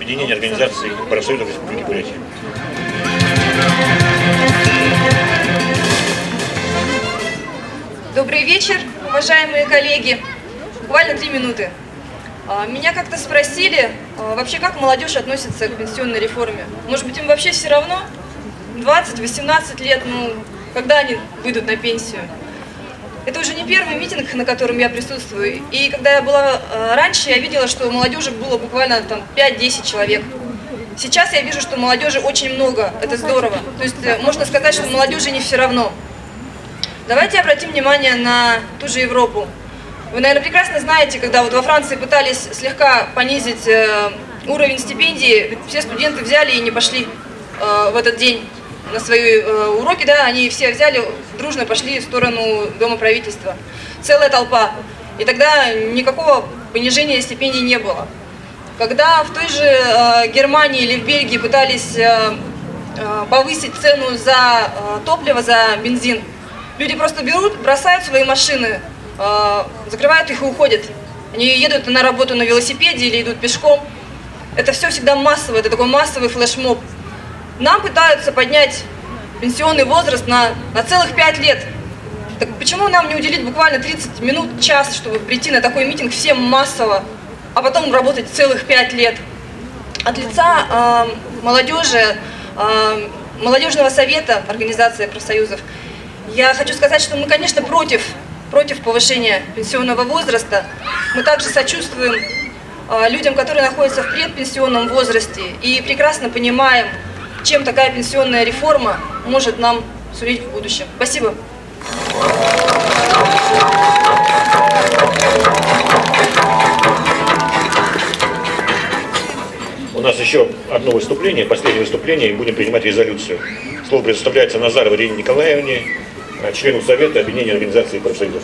Объединения организаций профсоюзов Республики Бурятия. Добрый вечер, уважаемые коллеги. Буквально три минуты. А, Меня как-то спросили, а, вообще как молодежь относится к пенсионной реформе. Может быть, им вообще все равно? 20-18 лет, ну, когда они выйдут на пенсию? Это уже не первый митинг, на котором я присутствую. И когда я была э, раньше, я видела, что молодежи было буквально там 5-10 человек. Сейчас я вижу, что молодежи очень много. Это здорово. То есть э, можно сказать, что молодежи не все равно. Давайте обратим внимание на ту же Европу. Вы, наверное, прекрасно знаете, когда вот во Франции пытались слегка понизить э, уровень стипендии, все студенты взяли и не пошли в этот день на свои э, уроки, да, они все взяли, дружно пошли в сторону Дома правительства. Целая толпа. И тогда никакого понижения стипендий не было. Когда в той же э, Германии или в Бельгии пытались э, повысить цену за топливо, за бензин, люди просто берут, бросают свои машины, закрывают их и уходят. Они едут на работу на велосипеде или идут пешком. Это все всегда массово, это такой массовый флешмоб. Нам пытаются поднять пенсионный возраст на, на целых 5 лет. Так почему нам не уделить буквально 30 минут, час, чтобы прийти на такой митинг всем массово, а потом работать целых 5 лет? От лица э, молодежи, э, молодежного совета организации профсоюзов, я хочу сказать, что мы, конечно, против, против повышения пенсионного возраста. Мы также сочувствуем э, людям, которые находятся в предпенсионном возрасте и прекрасно понимаем, чем такая пенсионная реформа может нам сулить в будущем. Спасибо. У нас еще одно выступление, последнее выступление, и будем принимать резолюцию. Слово предоставляется Назаровой Ирине Николаевне, члену Совета Объединения организаций профсоюзов.